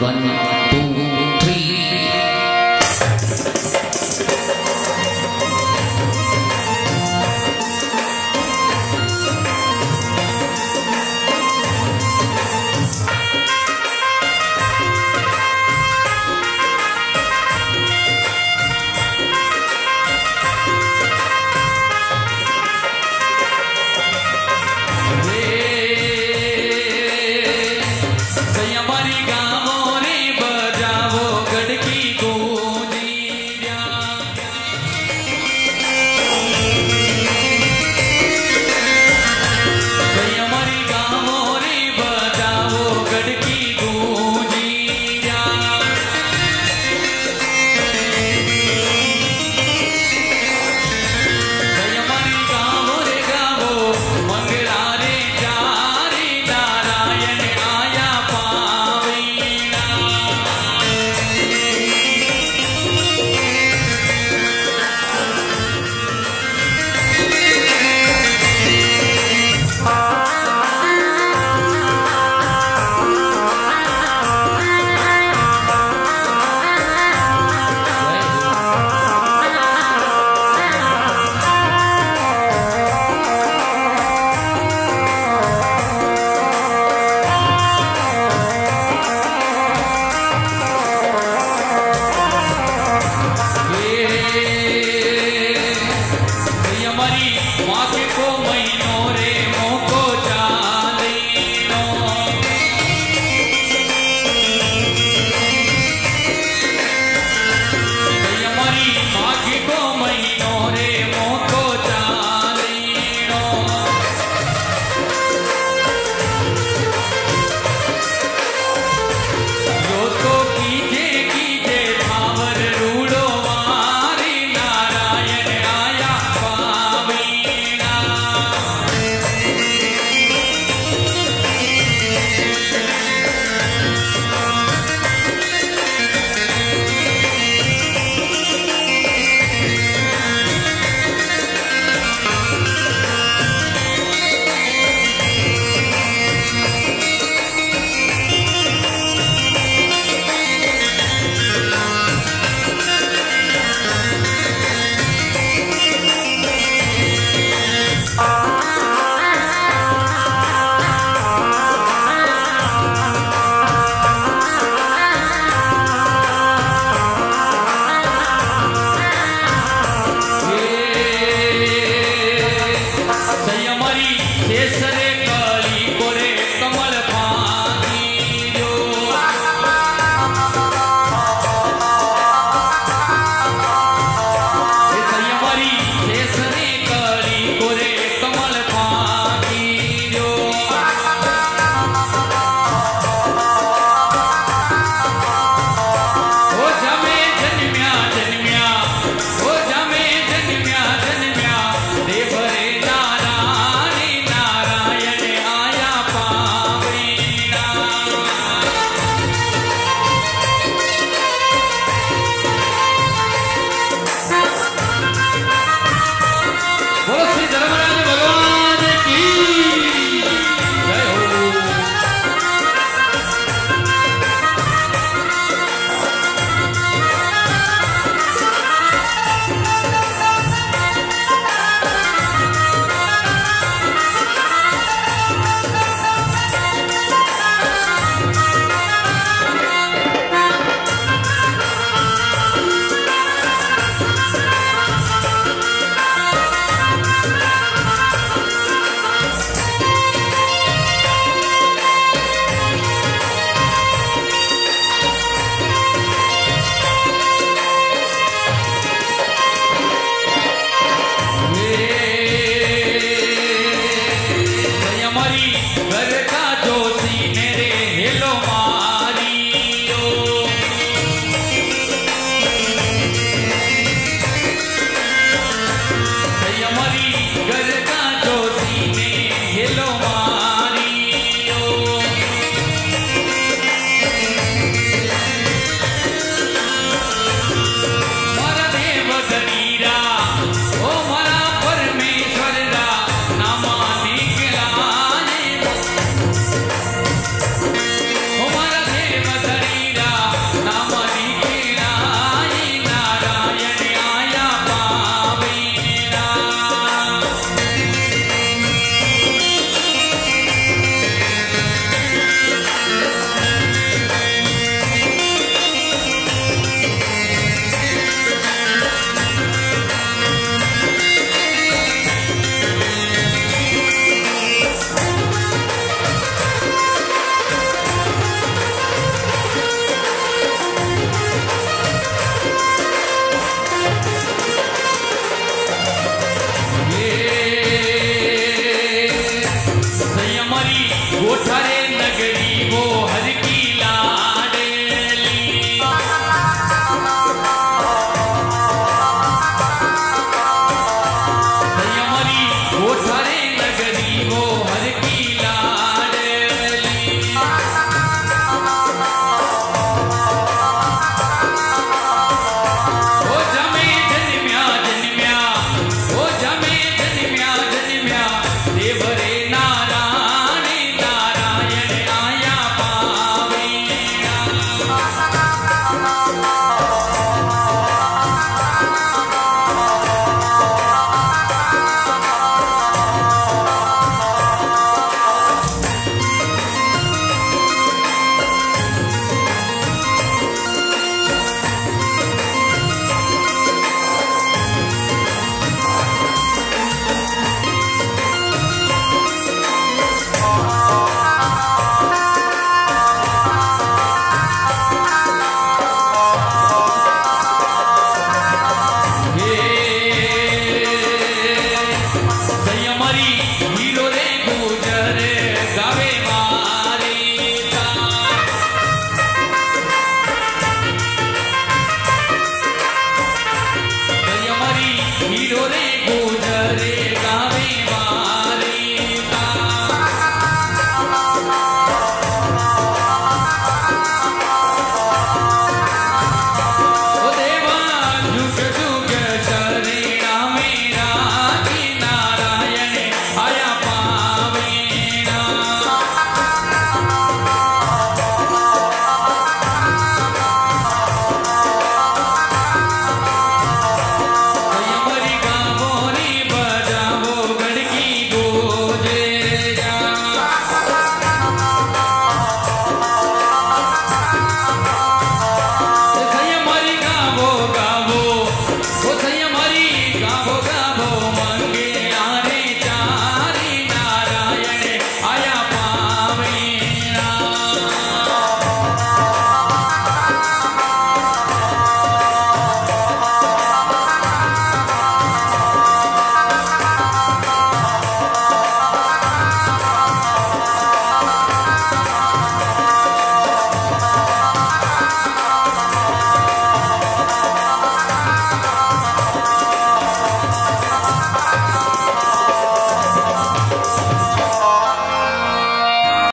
one